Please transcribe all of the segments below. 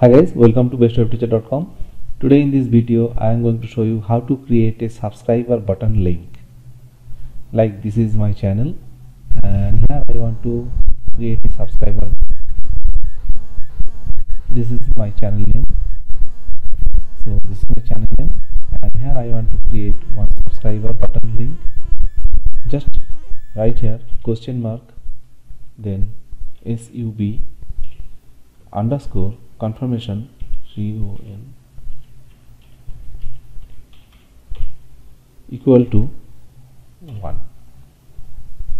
Hi guys, welcome to bestwebteacher.com. Today in this video I am going to show you how to create a subscriber button link. Like this is my channel and here I want to create a subscriber. This is my channel name. So this is my channel name and here I want to create one subscriber button link. Just right here question mark then sub underscore confirmation con equal to 1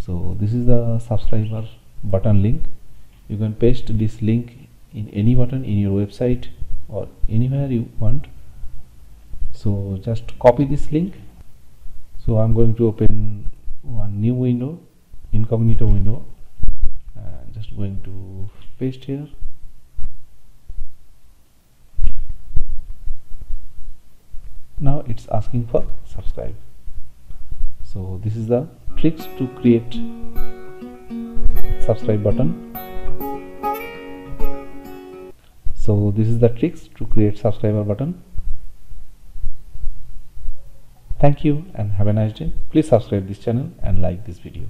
so this is the subscriber button link. You can paste this link in any button in your website or anywhere you want. So just copy this link. So I'm going to open one new window incognito window. And just going to paste here now it's asking for subscribe. So this is the tricks to create subscribe button. So this is the tricks to create subscriber button. Thank you and have a nice day. Please subscribe this channel and like this video.